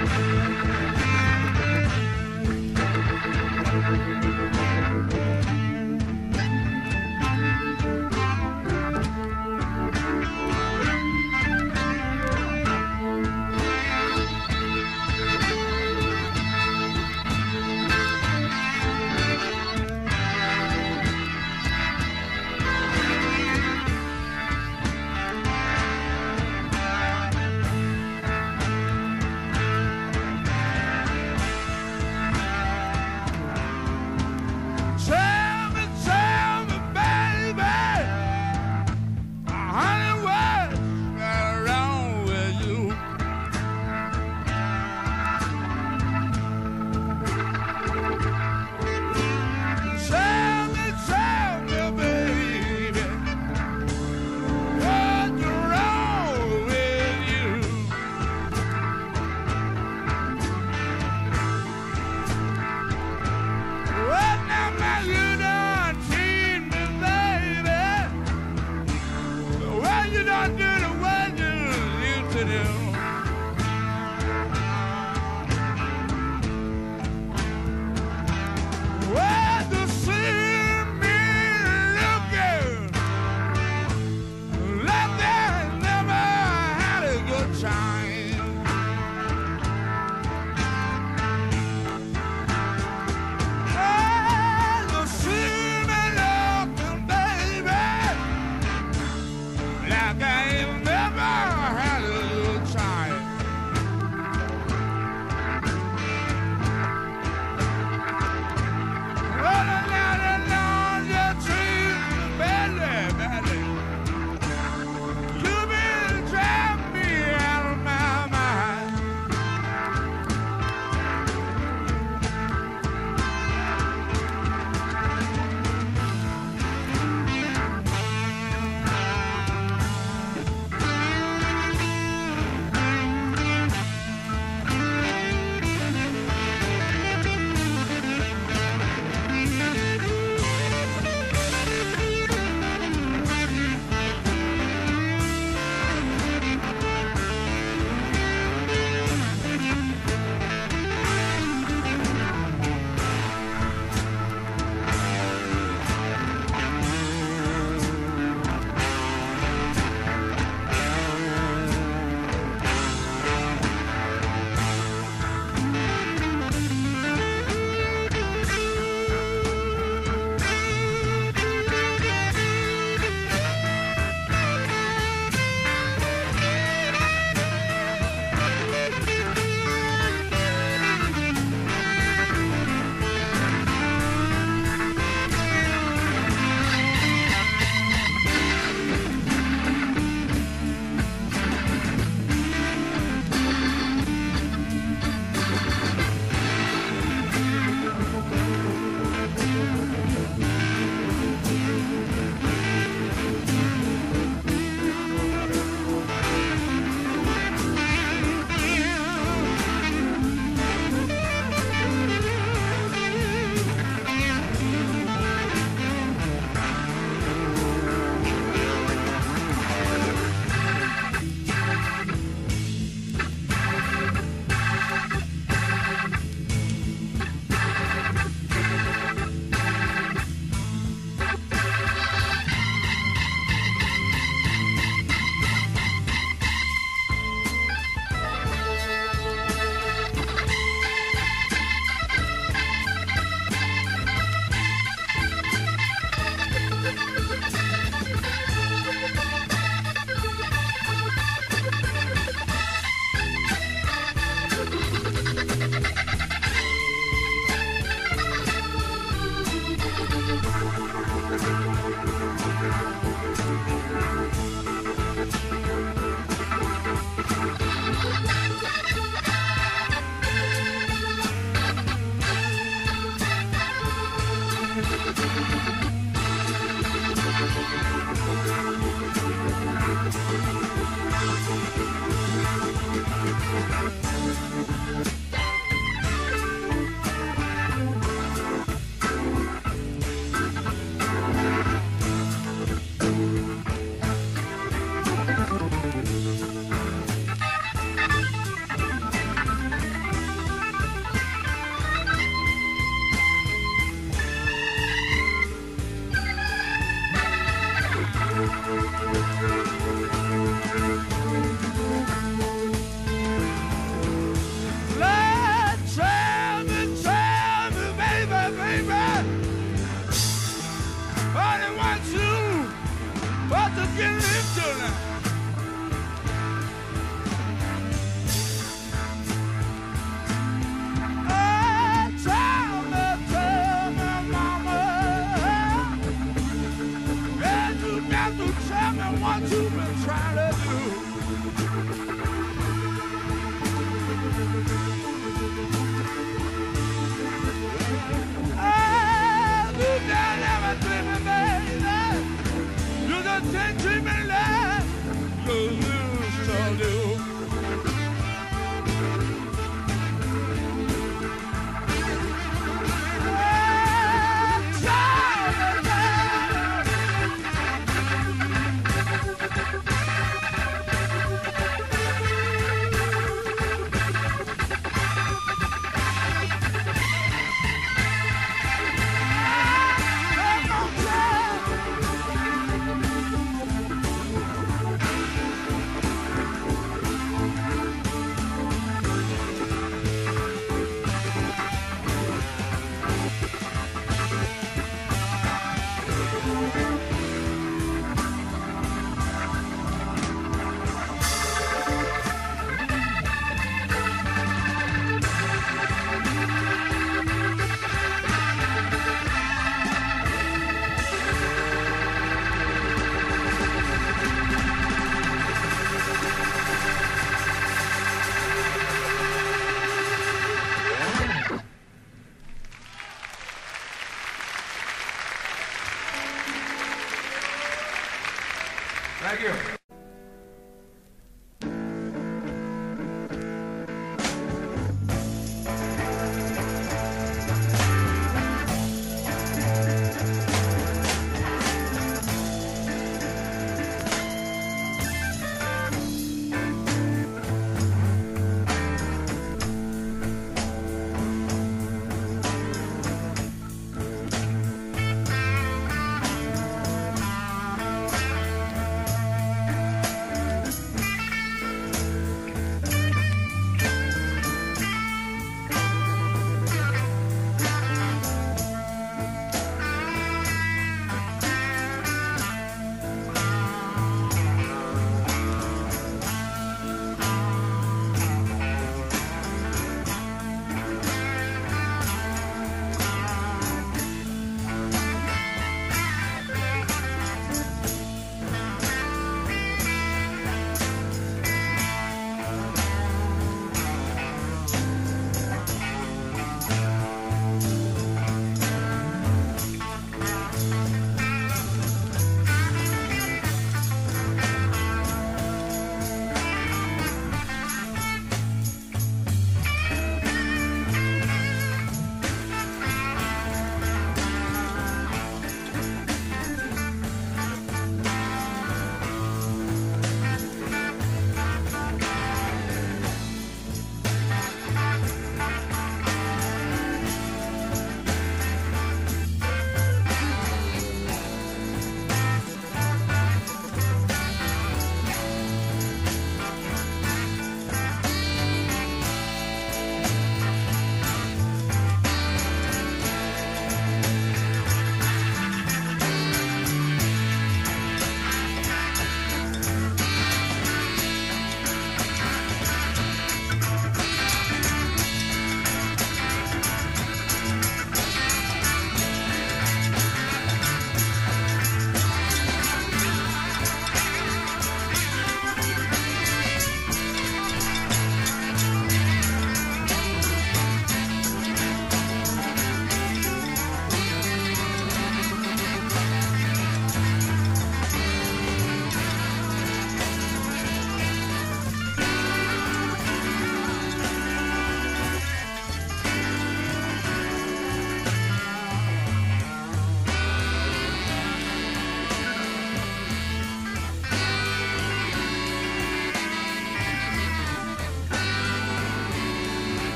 Música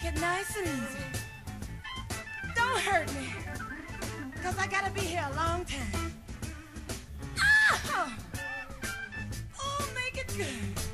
Make it nice and easy. Don't hurt me, because I got to be here a long time. Oh! oh, make it good.